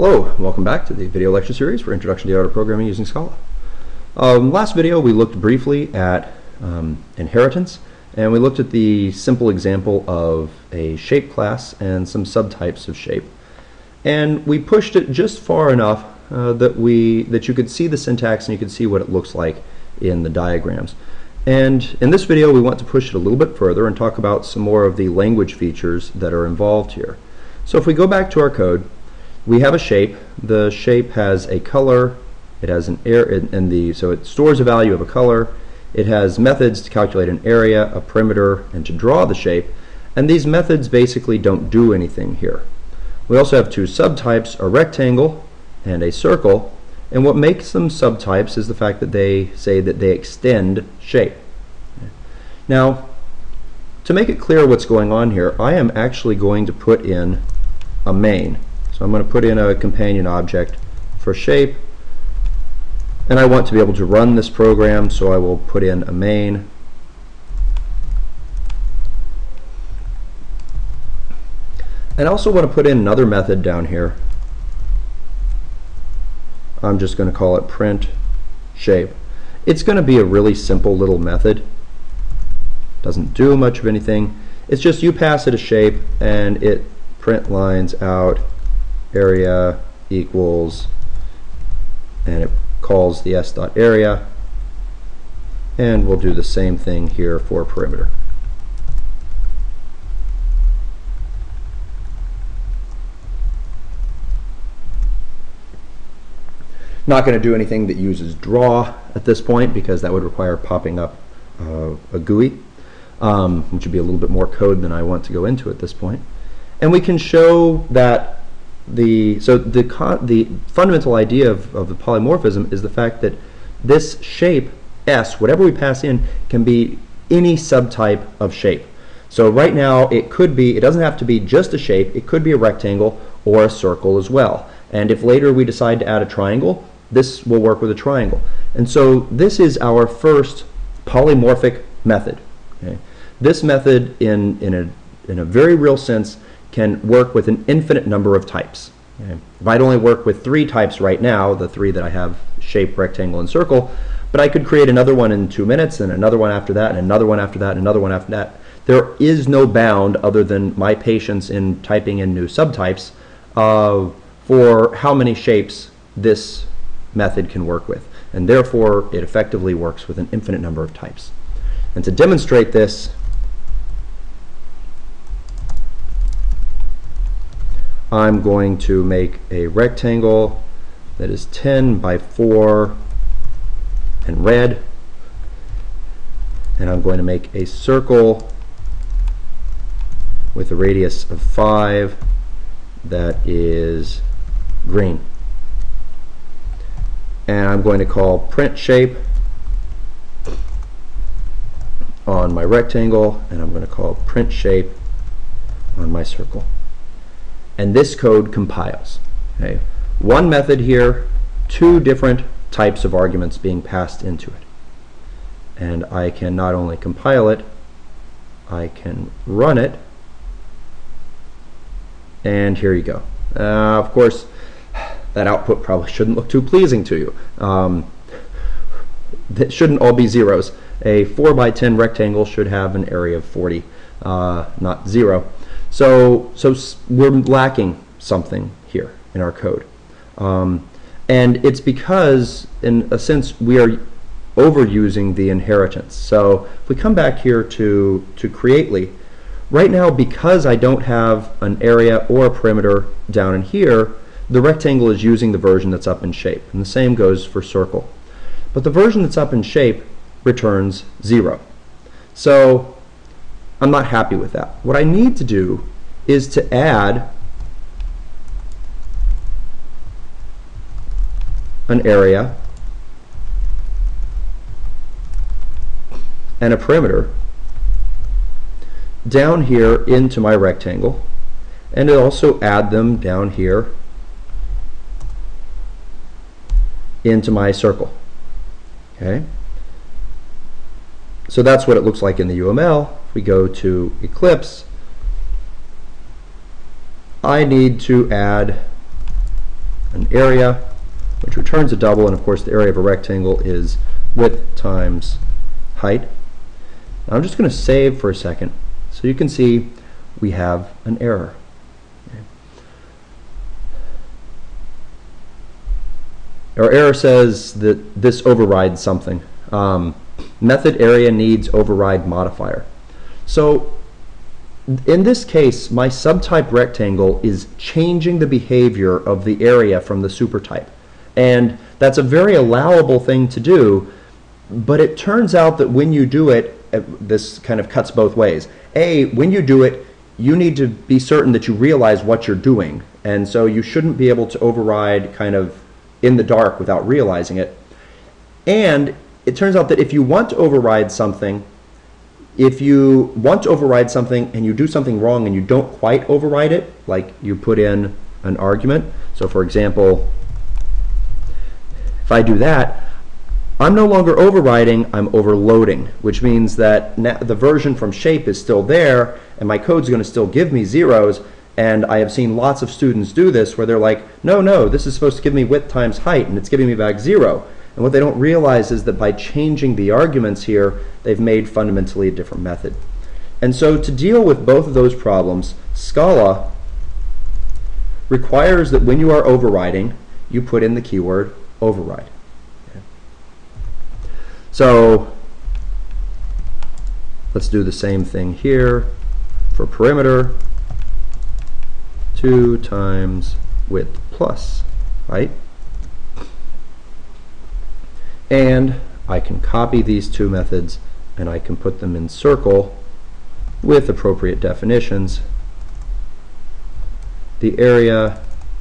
Hello, welcome back to the video lecture series for Introduction to Data Programming using Scala. Um, last video we looked briefly at um, inheritance and we looked at the simple example of a shape class and some subtypes of shape. And we pushed it just far enough uh, that we that you could see the syntax and you could see what it looks like in the diagrams. And in this video we want to push it a little bit further and talk about some more of the language features that are involved here. So if we go back to our code we have a shape. The shape has a color. It has an area, and the so it stores a value of a color. It has methods to calculate an area, a perimeter, and to draw the shape. And these methods basically don't do anything here. We also have two subtypes, a rectangle and a circle. And what makes them subtypes is the fact that they say that they extend shape. Now, to make it clear what's going on here, I am actually going to put in a main. So I'm going to put in a companion object for shape. And I want to be able to run this program so I will put in a main. And I also want to put in another method down here. I'm just going to call it print shape. It's going to be a really simple little method. Doesn't do much of anything. It's just you pass it a shape and it print lines out area equals and it calls the s dot area and we'll do the same thing here for perimeter. Not going to do anything that uses draw at this point because that would require popping up uh, a GUI, um, which would be a little bit more code than I want to go into at this point. And we can show that the so the the fundamental idea of, of the polymorphism is the fact that this shape S, whatever we pass in, can be any subtype of shape. So right now it could be, it doesn't have to be just a shape, it could be a rectangle or a circle as well. And if later we decide to add a triangle, this will work with a triangle. And so this is our first polymorphic method. Okay? This method in, in, a, in a very real sense can work with an infinite number of types. Okay. If I'd only work with three types right now, the three that I have, shape, rectangle, and circle, but I could create another one in two minutes, and another one after that, and another one after that, and another one after that. There is no bound other than my patience in typing in new subtypes uh, for how many shapes this method can work with. And therefore, it effectively works with an infinite number of types. And to demonstrate this, I'm going to make a rectangle that is 10 by 4 and red. And I'm going to make a circle with a radius of 5 that is green. And I'm going to call print shape on my rectangle and I'm going to call print shape on my circle and this code compiles. Okay? One method here, two different types of arguments being passed into it. And I can not only compile it, I can run it, and here you go. Uh, of course, that output probably shouldn't look too pleasing to you. Um, that shouldn't all be zeros. A 4 by 10 rectangle should have an area of 40, uh, not zero. So, so we're lacking something here in our code. Um, and it's because, in a sense, we are overusing the inheritance. So if we come back here to, to Creately, right now because I don't have an area or a perimeter down in here, the rectangle is using the version that's up in shape. And the same goes for circle. But the version that's up in shape returns 0. So I'm not happy with that. What I need to do is to add an area and a perimeter down here into my rectangle and also add them down here into my circle. Okay. So that's what it looks like in the UML. We go to Eclipse, I need to add an area, which returns a double, and of course the area of a rectangle is width times height. Now I'm just going to save for a second so you can see we have an error. Our error says that this overrides something. Um, method area needs override modifier. So in this case, my subtype rectangle is changing the behavior of the area from the supertype. And that's a very allowable thing to do, but it turns out that when you do it, uh, this kind of cuts both ways. A, when you do it, you need to be certain that you realize what you're doing. And so you shouldn't be able to override kind of in the dark without realizing it. And it turns out that if you want to override something, if you want to override something and you do something wrong and you don't quite override it, like you put in an argument, so for example, if I do that, I'm no longer overriding, I'm overloading, which means that the version from shape is still there and my code's going to still give me zeros, and I have seen lots of students do this where they're like, no, no, this is supposed to give me width times height, and it's giving me back zero. And what they don't realize is that by changing the arguments here, they've made fundamentally a different method. And so to deal with both of those problems, Scala requires that when you are overriding, you put in the keyword override. So let's do the same thing here for perimeter. 2 times width plus, right? And I can copy these two methods and I can put them in circle with appropriate definitions. The area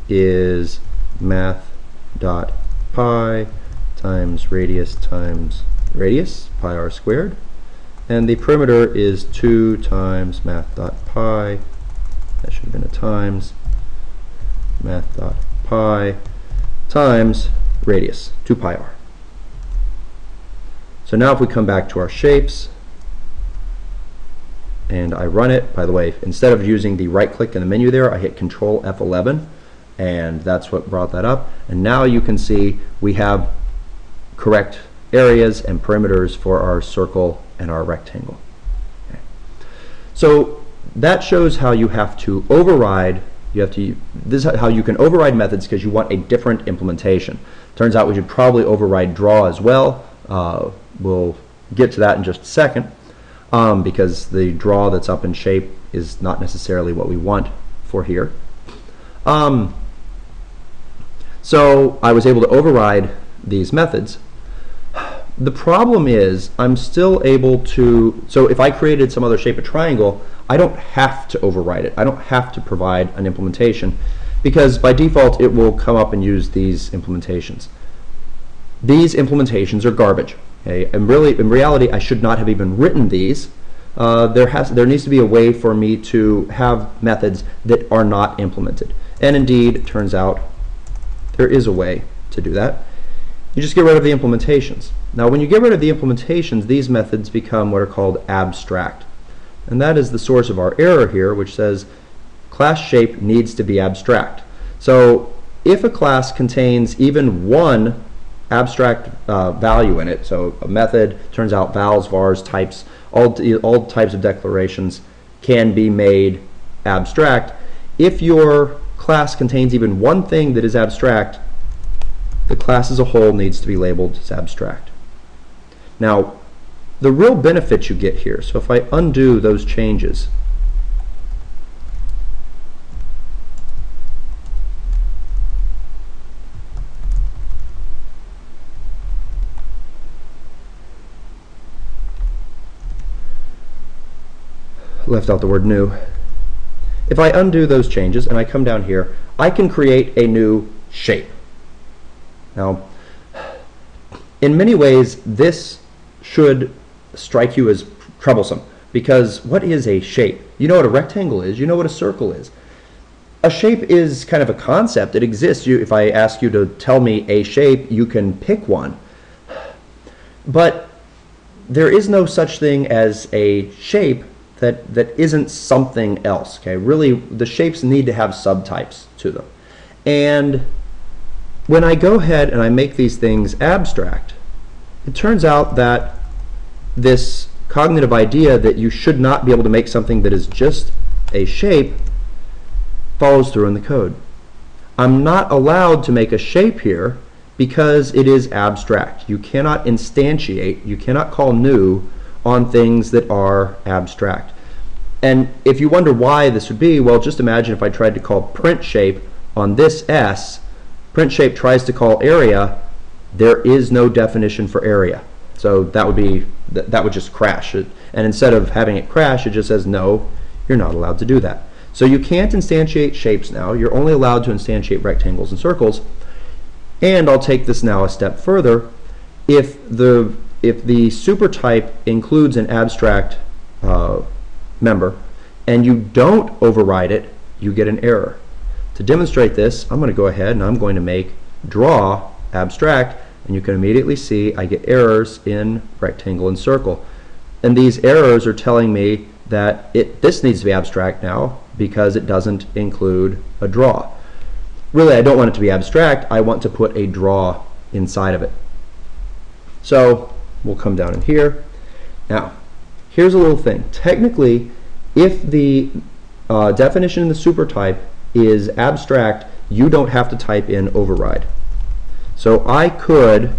is math dot pi times radius times radius, pi r squared. And the perimeter is 2 times math dot pi that should have been a times math dot pi times radius, 2 pi r. So now if we come back to our shapes and I run it, by the way, instead of using the right click in the menu there, I hit Control F11 and that's what brought that up. And now you can see we have correct areas and perimeters for our circle and our rectangle. Okay. So that shows how you have to override you have to this is how you can override methods because you want a different implementation turns out we should probably override draw as well uh, we'll get to that in just a second um, because the draw that's up in shape is not necessarily what we want for here um, so I was able to override these methods the problem is I'm still able to, so if I created some other shape of triangle, I don't have to override it. I don't have to provide an implementation because by default it will come up and use these implementations. These implementations are garbage. Okay? And really, in reality, I should not have even written these. Uh, there, has, there needs to be a way for me to have methods that are not implemented. And indeed, it turns out there is a way to do that. You just get rid of the implementations. Now when you get rid of the implementations, these methods become what are called abstract. And that is the source of our error here, which says class shape needs to be abstract. So if a class contains even one abstract uh, value in it, so a method, turns out vals, vars, types, all, all types of declarations can be made abstract. If your class contains even one thing that is abstract, the class as a whole needs to be labeled as abstract. Now, the real benefit you get here, so if I undo those changes, left out the word new. If I undo those changes and I come down here, I can create a new shape. Now, in many ways, this should strike you as troublesome because what is a shape? You know what a rectangle is, you know what a circle is. A shape is kind of a concept. It exists. You, if I ask you to tell me a shape, you can pick one. But there is no such thing as a shape that, that isn't something else. Okay, really, the shapes need to have subtypes to them. And when I go ahead and I make these things abstract, it turns out that this cognitive idea that you should not be able to make something that is just a shape follows through in the code. I'm not allowed to make a shape here because it is abstract. You cannot instantiate, you cannot call new on things that are abstract. And if you wonder why this would be, well, just imagine if I tried to call print shape on this S, print shape tries to call area, there is no definition for area. So that would be, that, would just crash. And instead of having it crash, it just says, no, you're not allowed to do that. So you can't instantiate shapes now. You're only allowed to instantiate rectangles and circles. And I'll take this now a step further. If the, if the supertype includes an abstract uh, member and you don't override it, you get an error. To demonstrate this, I'm going to go ahead and I'm going to make draw abstract and you can immediately see I get errors in rectangle and circle. And these errors are telling me that it, this needs to be abstract now because it doesn't include a draw. Really, I don't want it to be abstract. I want to put a draw inside of it. So we'll come down in here. Now, here's a little thing. Technically, if the uh, definition in the supertype is abstract, you don't have to type in override. So I could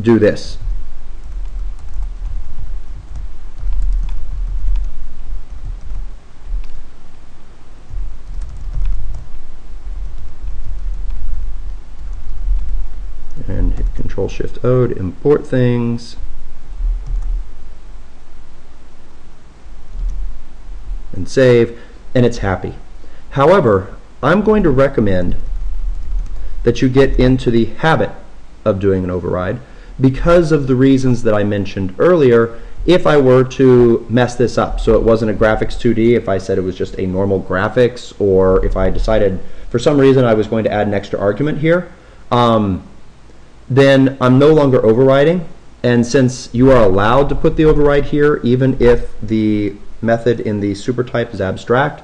do this. and hit Control Shift O to import things. And save, and it's happy. However, I'm going to recommend that you get into the habit of doing an override because of the reasons that I mentioned earlier if I were to mess this up. So it wasn't a graphics 2D, if I said it was just a normal graphics, or if I decided for some reason I was going to add an extra argument here, um, then I'm no longer overriding. And since you are allowed to put the override here, even if the method in the supertype is abstract,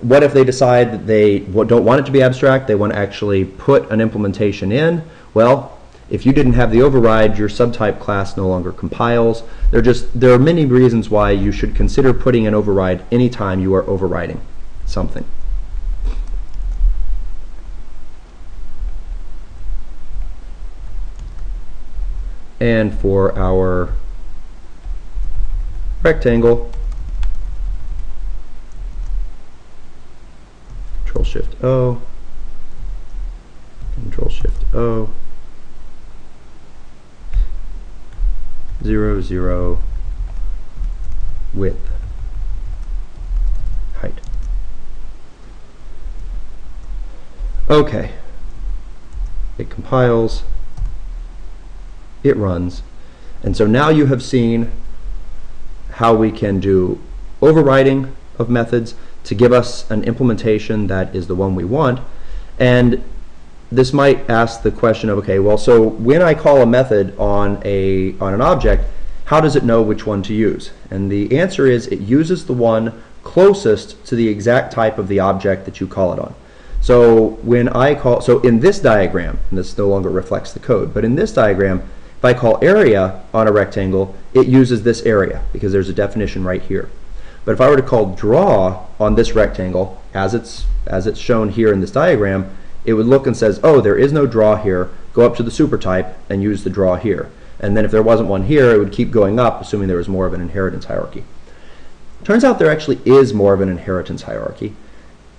what if they decide that they don't want it to be abstract, they want to actually put an implementation in? Well, if you didn't have the override, your subtype class no longer compiles. There, just, there are many reasons why you should consider putting an override anytime you are overriding something. And for our rectangle, Control Shift O, Control Shift O, zero zero width height. Okay, it compiles it runs. And so now you have seen how we can do overriding of methods to give us an implementation that is the one we want. And this might ask the question of, okay, well, so when I call a method on, a, on an object, how does it know which one to use? And the answer is it uses the one closest to the exact type of the object that you call it on. So when I call, so in this diagram, and this no longer reflects the code, but in this diagram, if I call area on a rectangle, it uses this area because there's a definition right here. But if I were to call draw on this rectangle, as it's, as it's shown here in this diagram, it would look and says, oh, there is no draw here, go up to the supertype and use the draw here. And then if there wasn't one here, it would keep going up, assuming there was more of an inheritance hierarchy. Turns out there actually is more of an inheritance hierarchy.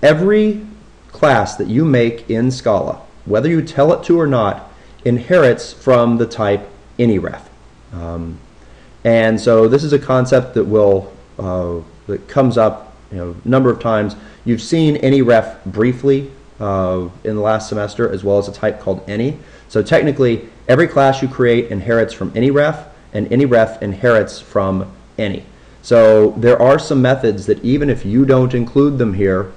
Every class that you make in Scala, whether you tell it to or not, inherits from the type AnyRef. Um, and so this is a concept that will uh, that comes up you know, a number of times. You've seen AnyRef briefly uh, in the last semester, as well as a type called any. So technically, every class you create inherits from AnyRef, and AnyRef inherits from any. So there are some methods that even if you don't include them here,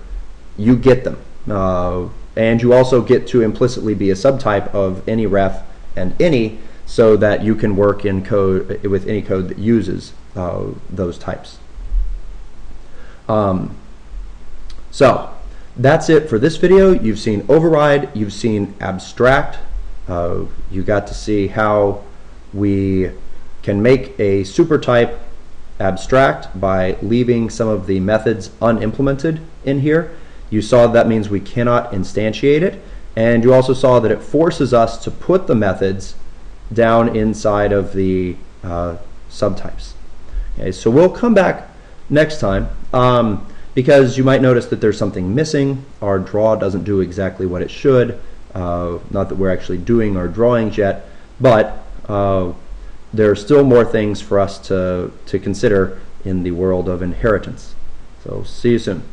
you get them. Uh, and you also get to implicitly be a subtype of AnyRef and any so that you can work in code with any code that uses uh, those types. Um, So that's it for this video. You've seen override, you've seen abstract, uh, you got to see how we can make a super type abstract by leaving some of the methods unimplemented in here. You saw that means we cannot instantiate it, and you also saw that it forces us to put the methods down inside of the uh, subtypes. Okay, so we'll come back next time um, because you might notice that there's something missing. Our draw doesn't do exactly what it should. Uh, not that we're actually doing our drawings yet, but uh, there are still more things for us to, to consider in the world of inheritance. So see you soon.